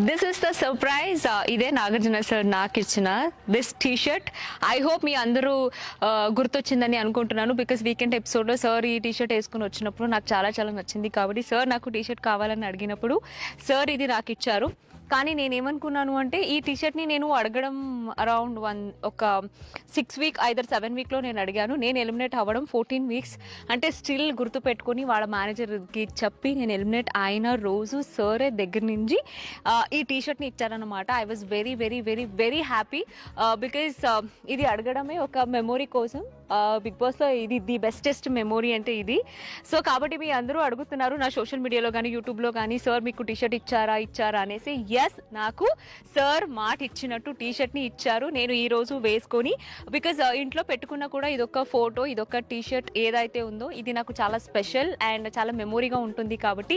This is the surprise ఇదే Nagarjuna sir నాకు ఇచ్చిన this T shirt I hope మీ అందరూ uh, గుర్తొచ్చిందని అనుకుంటున్నాను బికాస్ వీకెండ్ ఎపిసోడ్లో సార్ ఈ టీ షర్ట్ వేసుకుని వచ్చినప్పుడు నాకు చాలా చాలా నచ్చింది. కాబట్టి సార్ నాకు టీ షర్ట్ కావాలని అడిగినప్పుడు సార్ ఇది నాకు ఇచ్చారు. కానీ నేను ఏమనుకున్నాను అంటే ఈ టీ షర్ట్ని నేను అడగడం అరౌండ్ వన్ ఒక సిక్స్ వీక్ ఐదర్ సెవెన్ వీక్లో నేను అడిగాను. నేను ఎలిమినేట్ అవ్వడం ఫోర్టీన్ వీక్స్ అంటే స్టిల్ గుర్తు పెట్టుకుని వాళ్ళ మేనేజర్కి చెప్పి నేను ఎలిమినేట్ అయిన రోజు సరే దగ్గర నుంచి ఈ టీషర్ట్ని ఇచ్చారనమాట I was very very very very happy because ఇది అడగడమే ఒక మెమొరీ కోసం. బిగ్ బాస్లో ఇది ది బెస్టెస్ట్ మెమొరీ అంటే ఇది. సో కాబట్టి మీ అందరూ అడుగుతున్నారు నా సోషల్ మీడియాలో కానీ యూట్యూబ్లో కానీ సార్ మీకు టీ షర్ట్ ఇచ్చారా? ఇచ్చారా? అనేసి. ఎస్ నాకు సార్ మాట ఇచ్చినట్టు టీ షర్ట్ని ఇచ్చారు. నేను ఈ రోజు వేసుకొని బికాజ్ uh, ఇంట్లో పెట్టుకున్న కూడా ఇదొక ఫోటో ఇదొక టీ షర్ట్ ఏదైతే ఉందో ఇది నాకు చాలా స్పెషల్ అండ్ చాలా మెమొరీగా ఉంటుంది కాబట్టి